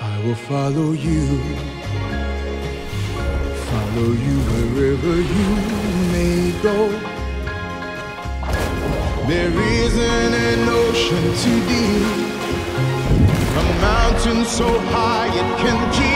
I will follow you, follow you wherever you may go. There isn't an ocean too deep, a mountain so high it can keep, keep.